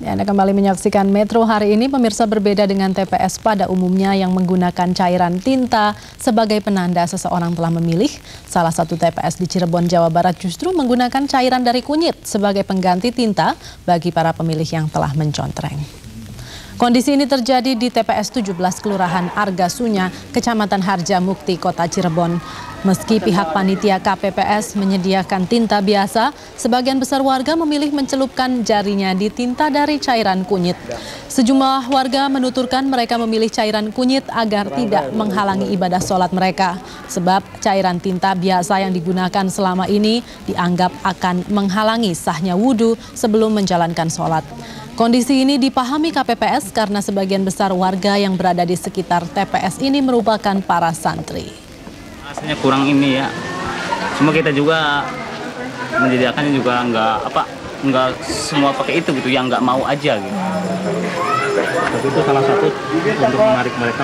Ya, Anda kembali menyaksikan Metro hari ini, pemirsa berbeda dengan TPS pada umumnya yang menggunakan cairan tinta sebagai penanda seseorang telah memilih. Salah satu TPS di Cirebon, Jawa Barat justru menggunakan cairan dari kunyit sebagai pengganti tinta bagi para pemilih yang telah mencontreng. Kondisi ini terjadi di TPS 17 Kelurahan Arga Sunya, Kecamatan Harja Mukti, Kota Cirebon. Meski pihak panitia KPPS menyediakan tinta biasa, sebagian besar warga memilih mencelupkan jarinya di tinta dari cairan kunyit. Sejumlah warga menuturkan mereka memilih cairan kunyit agar tidak menghalangi ibadah sholat mereka. Sebab cairan tinta biasa yang digunakan selama ini dianggap akan menghalangi sahnya wudhu sebelum menjalankan sholat. Kondisi ini dipahami KPPS karena sebagian besar warga yang berada di sekitar TPS ini merupakan para santri rasanya kurang ini ya cuma kita juga menyediakannya juga nggak apa nggak semua pakai itu gitu yang nggak mau aja gitu. Tapi itu salah satu untuk menarik mereka